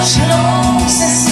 Close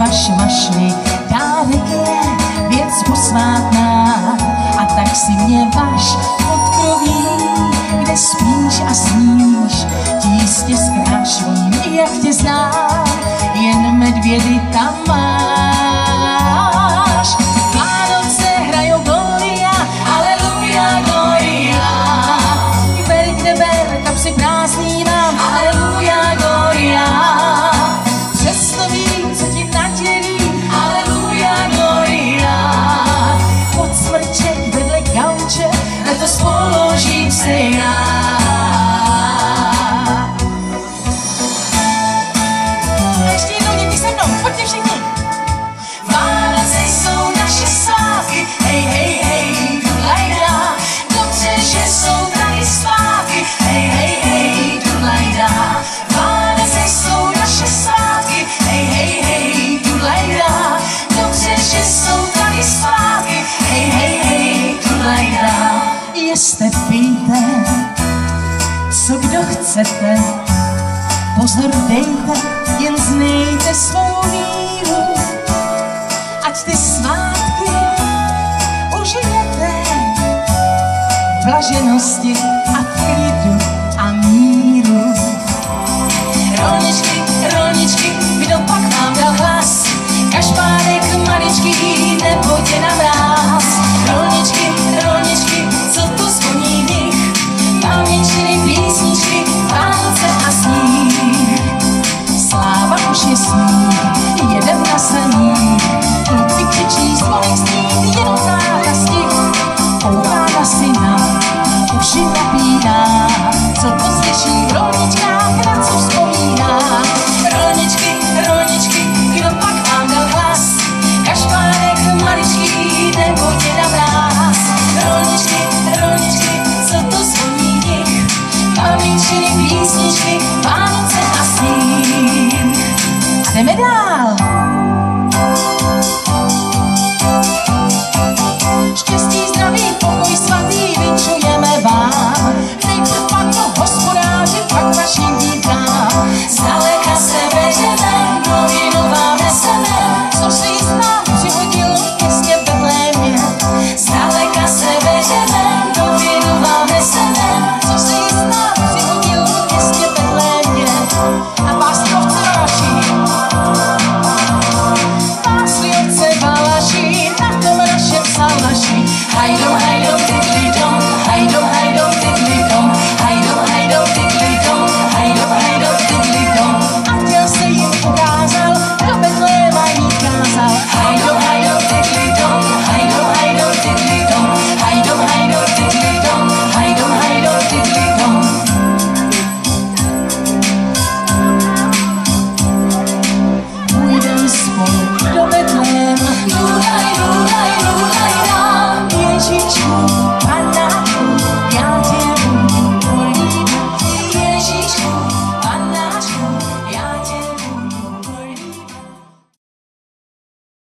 vaše mašli, dárek je věc posvátná, a tak si mě dancing on. chcete. Pozor dejte, jen znejte svou víru, ať ty svátky užijete blaženosti